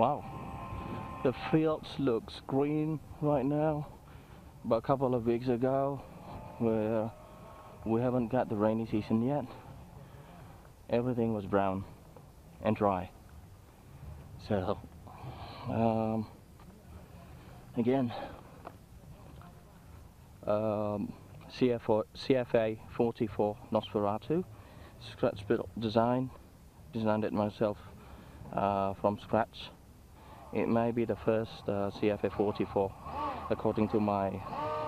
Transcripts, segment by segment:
wow, the fields looks green right now. But a couple of weeks ago, where we haven't got the rainy season yet, everything was brown and dry. So, um, again, um, CFA, CFA 44 Nosferatu, scratch built design, designed it myself uh, from scratch. It may be the first uh, CFA 44 according to my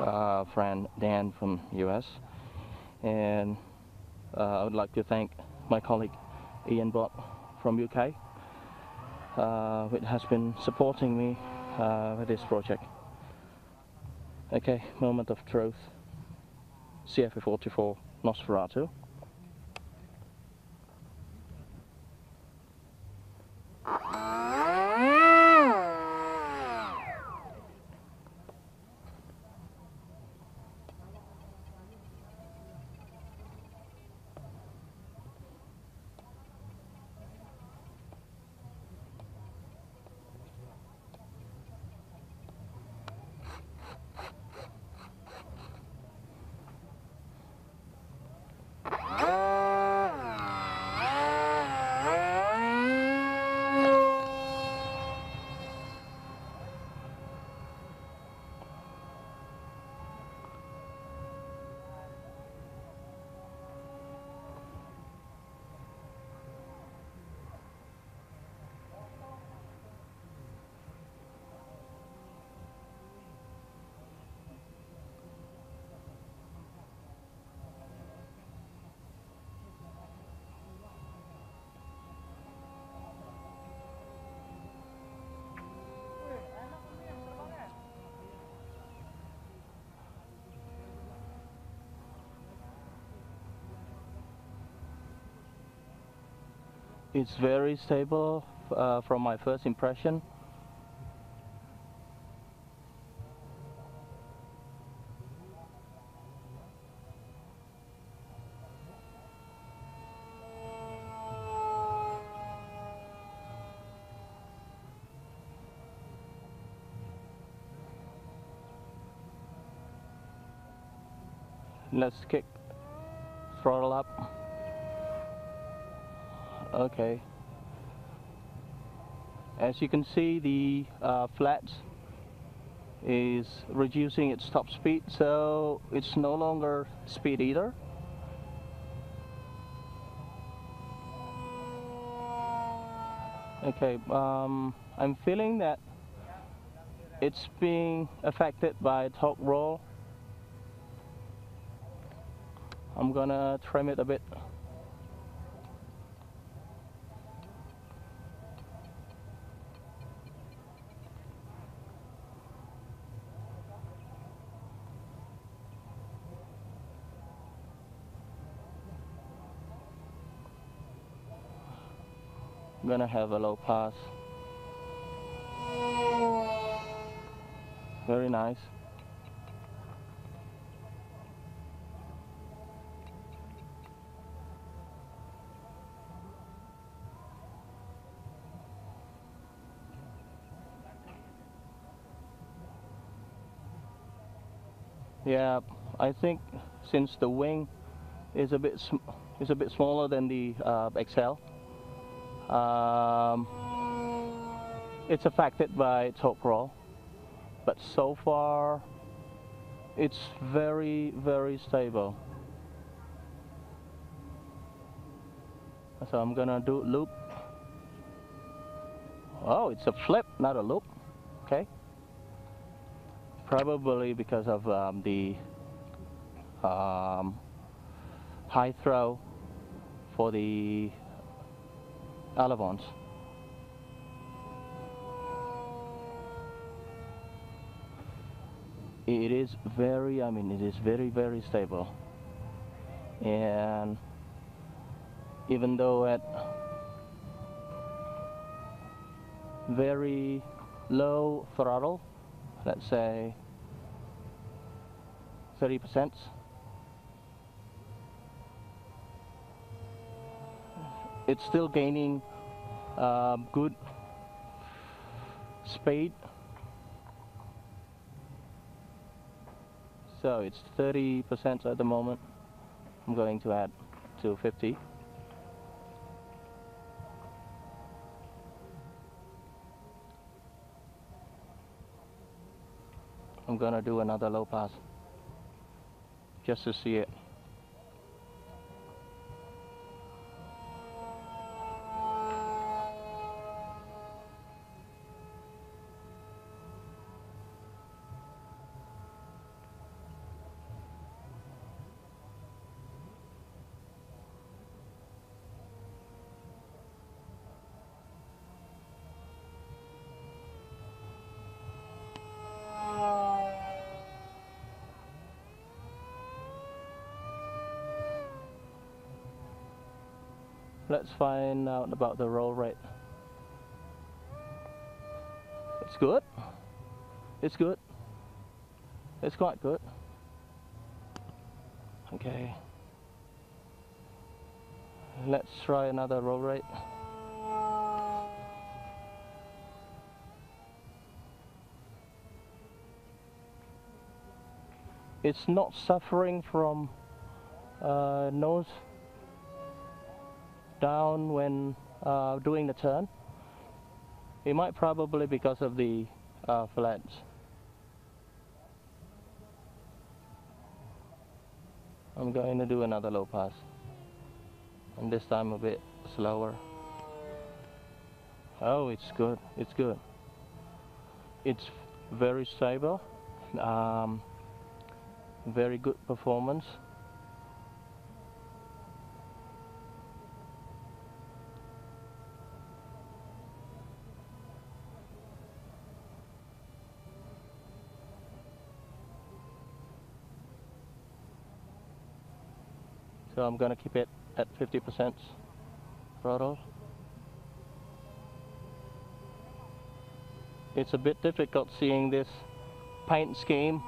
uh, friend Dan from US and uh, I would like to thank my colleague Ian Bott from UK uh, which has been supporting me uh, with this project. Okay, moment of truth. CFA 44 Nosferatu. It's very stable uh, from my first impression. Let's kick throttle up. Okay. As you can see, the uh, FLED is reducing its top speed, so it's no longer speed either. Okay, um, I'm feeling that it's being affected by torque roll. I'm gonna trim it a bit. Gonna have a low pass. Very nice. Yeah, I think since the wing is a bit is a bit smaller than the uh, XL, um, it's affected by torque roll, but so far it's very, very stable. So I'm gonna do loop. Oh, it's a flip, not a loop. Okay. Probably because of um, the um, high throw for the elevons. It is very, I mean, it is very, very stable. And even though at very low throttle, let's say 30%, it's still gaining um, good speed. So it's 30% at the moment. I'm going to add to 50 I'm gonna do another low pass just to see it Let's find out about the roll rate. It's good. It's good. It's quite good. Okay. Let's try another roll rate. It's not suffering from uh, nose down when uh, doing the turn. It might probably because of the uh, FLEDs. I'm going to do another low pass and this time a bit slower. Oh, it's good, it's good. It's very stable, um, very good performance. So I'm going to keep it at 50% throttle. It's a bit difficult seeing this paint scheme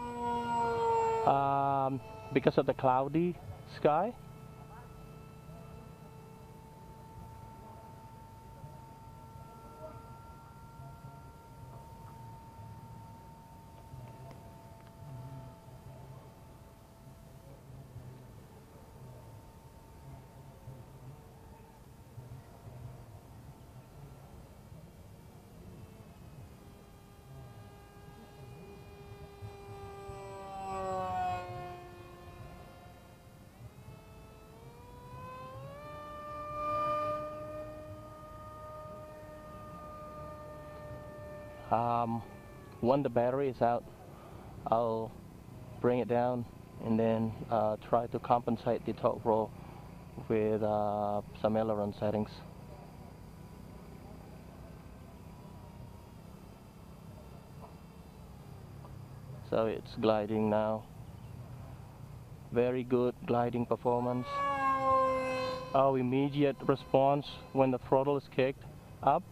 um, because of the cloudy sky. Um, when the battery is out, I'll bring it down and then uh, try to compensate the torque roll with uh, some aileron settings. So it's gliding now. Very good gliding performance. Our immediate response when the throttle is kicked up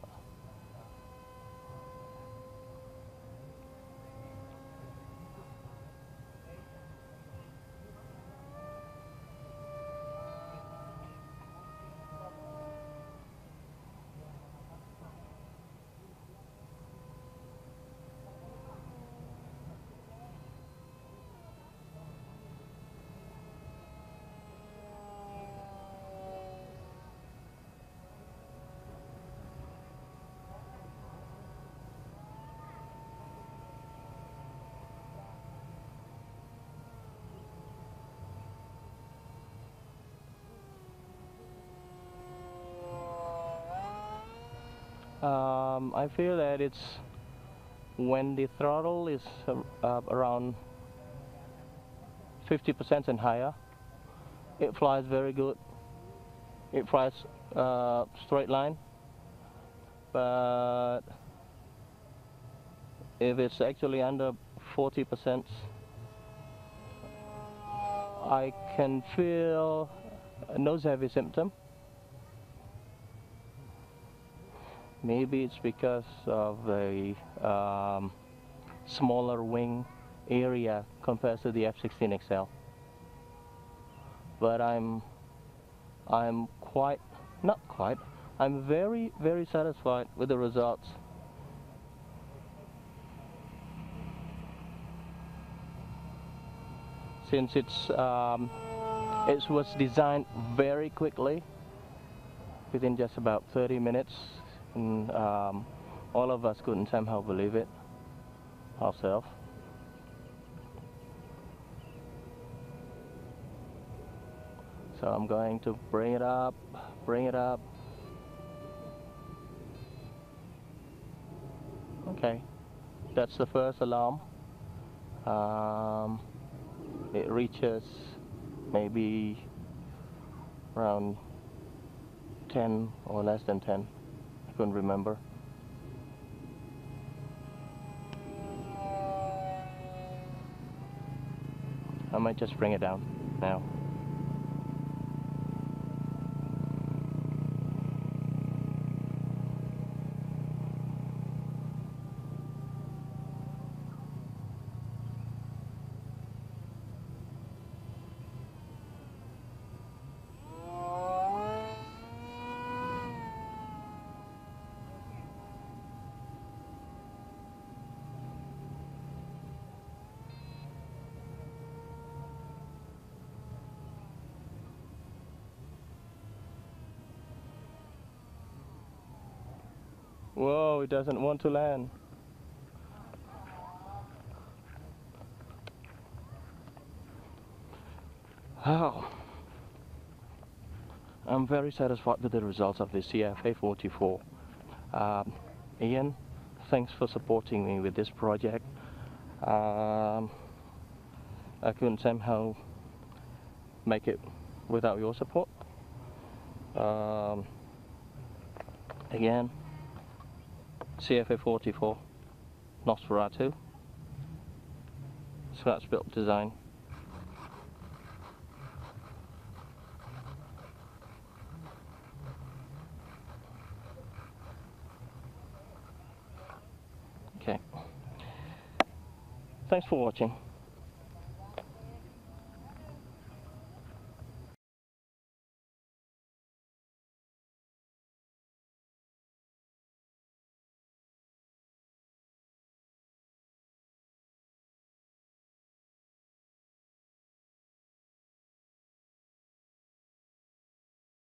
Um, I feel that it's when the throttle is uh, uh, around 50% and higher, it flies very good. It flies uh, straight line, but if it's actually under 40%, I can feel nose heavy symptom. Maybe it's because of the um, smaller wing area compared to the F-16XL. But I'm, I'm quite, not quite, I'm very, very satisfied with the results. Since it's, um, it was designed very quickly, within just about 30 minutes and um, all of us couldn't somehow believe it ourselves. So I'm going to bring it up, bring it up. Okay, that's the first alarm. Um, it reaches maybe around 10 or less than 10. I couldn't remember. I might just bring it down now. Whoa, it doesn't want to land. Oh. I'm very satisfied with the results of the CFA 44. Um, Ian, thanks for supporting me with this project. Um, I couldn't somehow make it without your support. Um, again, CFA 44, Nosferatu, scratch built design. Okay. Thanks for watching.